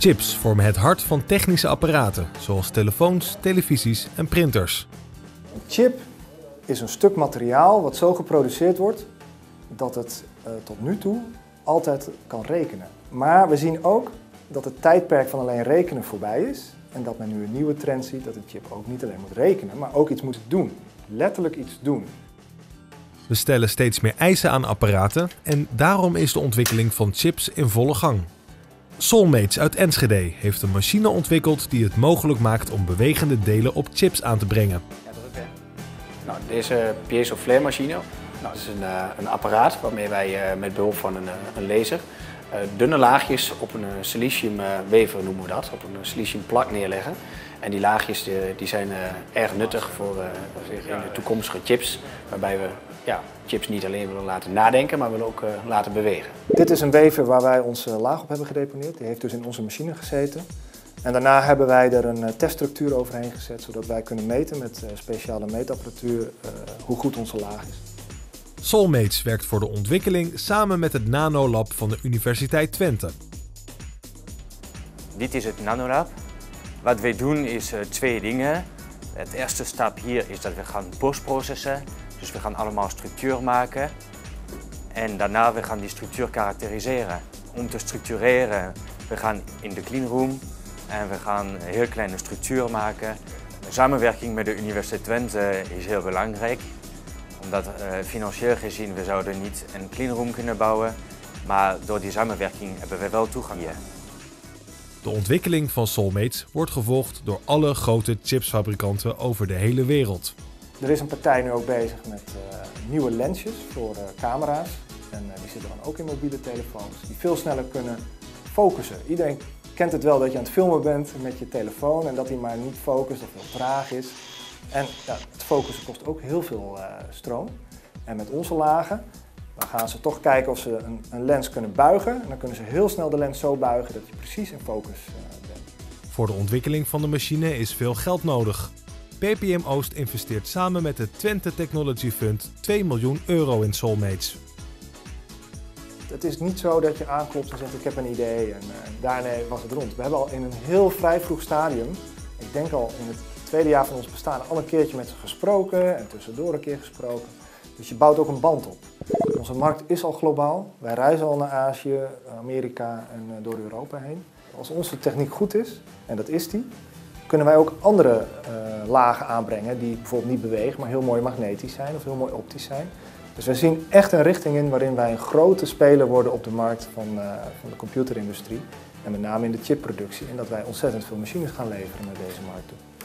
Chips vormen het hart van technische apparaten, zoals telefoons, televisies en printers. Een chip is een stuk materiaal wat zo geproduceerd wordt dat het uh, tot nu toe altijd kan rekenen. Maar we zien ook dat het tijdperk van alleen rekenen voorbij is en dat men nu een nieuwe trend ziet dat een chip ook niet alleen moet rekenen, maar ook iets moet doen. Letterlijk iets doen. We stellen steeds meer eisen aan apparaten en daarom is de ontwikkeling van chips in volle gang. Soulmates uit Enschede heeft een machine ontwikkeld die het mogelijk maakt om bewegende delen op chips aan te brengen. Nou, deze piezo flare machine nou, is een, uh, een apparaat waarmee wij uh, met behulp van een, uh, een laser dunne laagjes op een silicium wever noemen we dat, op een silicium plak neerleggen. En die laagjes die, die zijn erg nuttig voor in de toekomstige chips, waarbij we ja, chips niet alleen willen laten nadenken, maar willen ook laten bewegen. Dit is een wever waar wij onze laag op hebben gedeponeerd. Die heeft dus in onze machine gezeten. En daarna hebben wij er een teststructuur overheen gezet, zodat wij kunnen meten met speciale meetapparatuur hoe goed onze laag is. Soulmates werkt voor de ontwikkeling samen met het Nanolab van de Universiteit Twente. Dit is het Nanolab. Wat wij doen is twee dingen. Het eerste stap hier is dat we gaan postprocessen. Dus we gaan allemaal structuur maken. En daarna we gaan die structuur karakteriseren. Om te structureren, we gaan in de cleanroom en we gaan een heel kleine structuur maken. Samenwerking met de Universiteit Twente is heel belangrijk omdat uh, financieel gezien we zouden niet een cleanroom kunnen bouwen, maar door die samenwerking hebben we wel toegang hier. De ontwikkeling van Soulmates wordt gevolgd door alle grote chipsfabrikanten over de hele wereld. Er is een partij nu ook bezig met uh, nieuwe lensjes voor uh, camera's. En die zitten dan ook in mobiele telefoons, die veel sneller kunnen focussen. Iedereen kent het wel dat je aan het filmen bent met je telefoon en dat hij maar niet focust of heel traag is. En ja, het focussen kost ook heel veel stroom. En met onze lagen gaan ze toch kijken of ze een, een, lens kunnen buigen. En dan kunnen ze heel snel de lens zo buigen dat je precies in focus bent. Voor de ontwikkeling van de machine is veel geld nodig. PPM Oost investeert samen met het Twente Technology Fund 2 miljoen euro in Soulmates. Het is niet zo dat je aanklopt en zegt ik heb een idee en uh, daarna was het rond. We hebben al in een heel vrij vroeg stadium, ik denk al in het tweede jaar van ons bestaan al een keertje met ze gesproken en tussendoor een keer gesproken. Dus je bouwt ook een band op. Onze markt is al globaal. Wij reizen al naar Azië, Amerika en eh, door Europa heen. Als onze techniek goed is, en dat is die, kunnen wij ook andere uh, lagen aanbrengen die bijvoorbeeld niet bewegen, maar heel mooi magnetisch zijn of heel mooi optisch zijn. Dus we zien echt een richting in waarin wij een grote speler worden op de markt van, uh, van de computerindustrie. En met name in de chipproductie. En dat wij ontzettend veel machines gaan leveren naar deze markt toe.